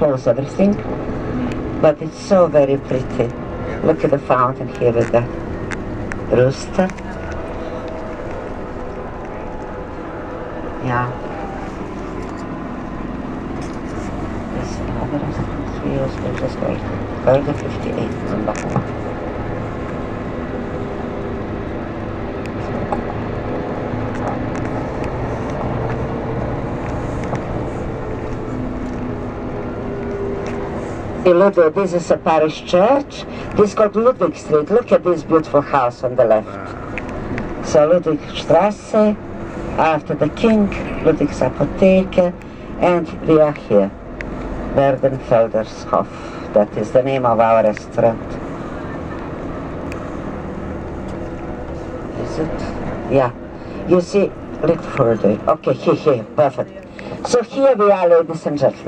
close everything, but it's so very pretty. Look at the fountain here with the rooster. Yeah. This another three years ago, just. Burger 58 in Ludwig, this is a parish church. This is called Ludwig Street. Look at this beautiful house on the left. So Ludwig Strasse, after the king, Ludwig's Apotheke, and we are here. Werdenfeldershof. That is the name of our restaurant. Is it? Yeah. You see, look further. Okay, here, here, perfect. So here we are, ladies and gentlemen.